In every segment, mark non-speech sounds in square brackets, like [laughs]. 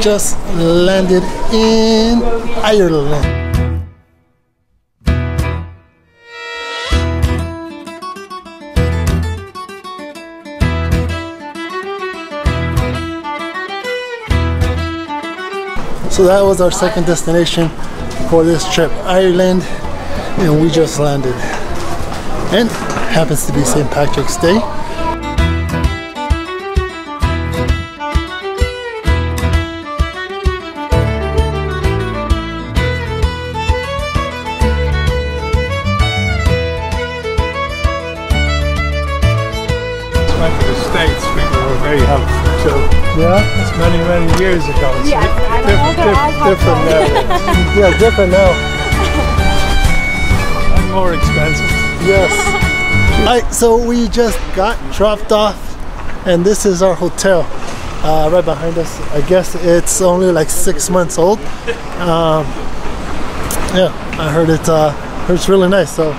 just landed in Ireland. So that was our second destination for this trip, Ireland, and we just landed. And happens to be St. Patrick's Day. Yeah, It's many, many years ago. It's Yeah, I don't know, they're different now. [laughs] yeah, different now. and [laughs] more expensive. Yes. Alright, so we just got dropped off, and this is our hotel uh, right behind us. I guess it's only like six months old. Um, yeah, I heard it. Uh, heard it's really nice. So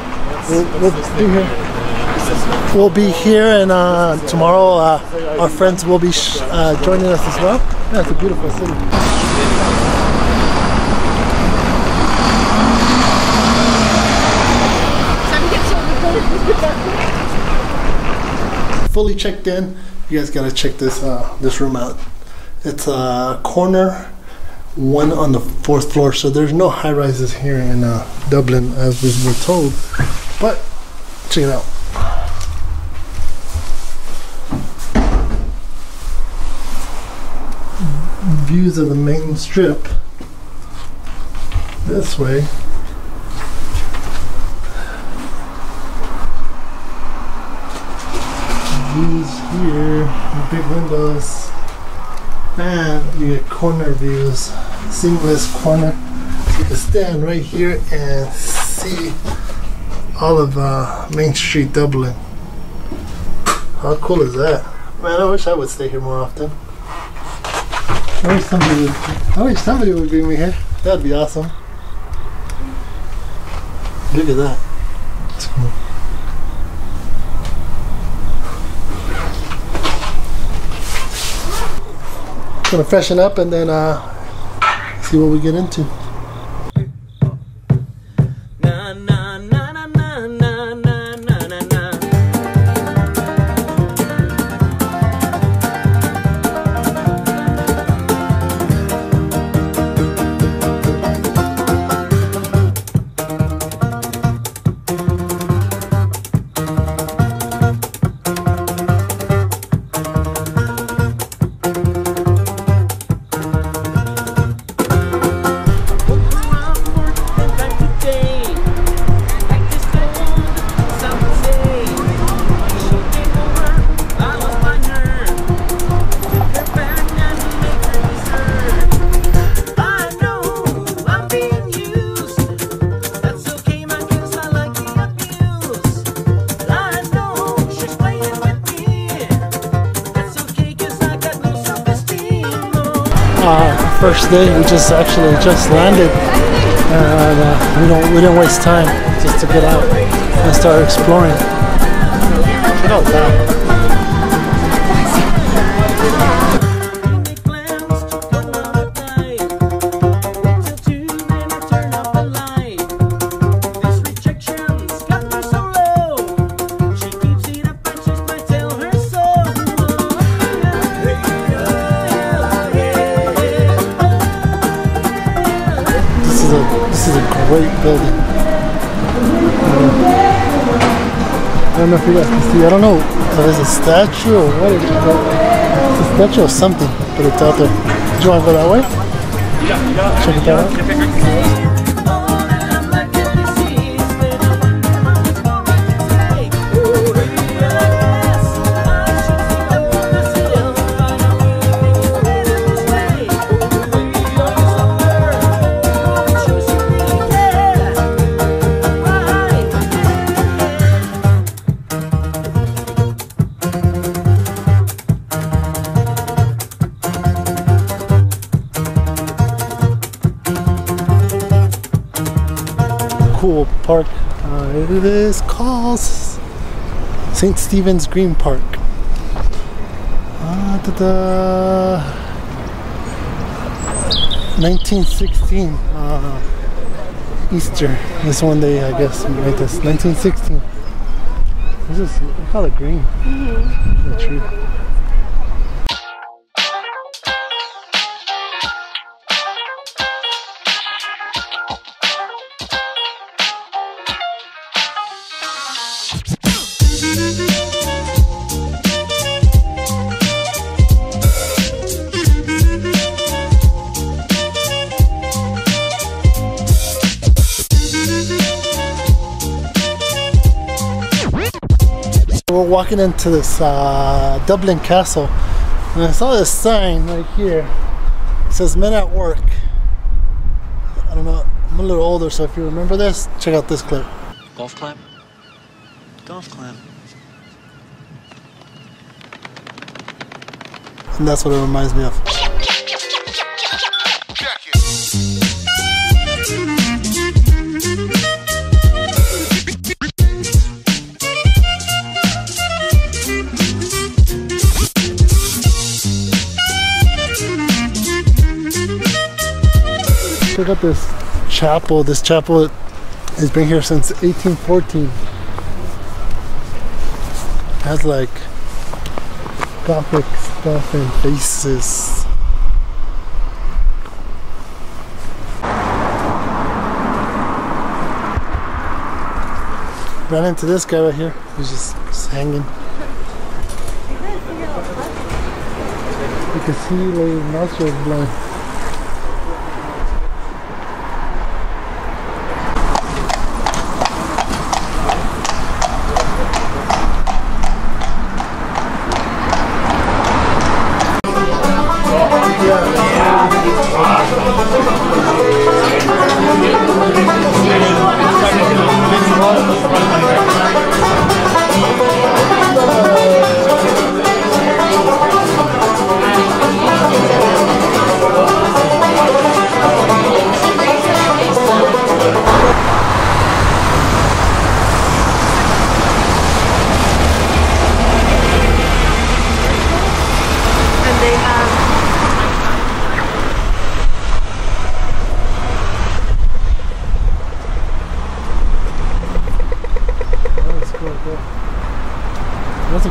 we'll, we'll be here. We'll be here, and uh, tomorrow uh, our friends will be uh, joining us as well. Yeah, it's a beautiful city. [laughs] fully checked in. You guys gotta check this uh, this room out. It's a corner, one on the fourth floor. So there's no high rises here in uh, Dublin, as we were told. But check it out. Views of the main strip. This way. views here, the big windows, and you get corner views, seamless corner. So you can stand right here and see all of uh, Main Street Dublin. How cool is that? Man, I wish I would stay here more often. I wish somebody would, I wish somebody would bring me here. That'd be awesome. Look at that. It's cool. Gonna freshen up and then uh, see what we get into. First day, we just actually just landed, and uh, we don't we didn't waste time just to get out and start exploring. This is a great building. I don't know if you guys can see. I don't know if it's a statue or what it is. It's a statue of something, but it's out there. Do you want to go that way? Check it out. Cool park. Uh, it is called St. Stephen's Green Park. Uh, da-da. 1916 uh, Easter. This one day, I guess, made this 1916. This is look how the green. The tree. We're walking into this uh, Dublin Castle, and I saw this sign right here. It says "Men at Work." I don't know. I'm a little older, so if you remember this, check out this clip. Golf clap? Golf clap. And that's what it reminds me of. Check out this chapel. This chapel has been here since 1814. It has like gothic stuff and faces. Ran into this guy right here. He's just, just hanging. You can see his nostrils blowing.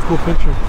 cool picture.